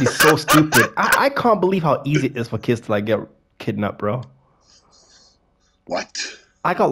actually so stupid. I, I can't believe how easy it is for kids to like get kidnapped, bro. What? I got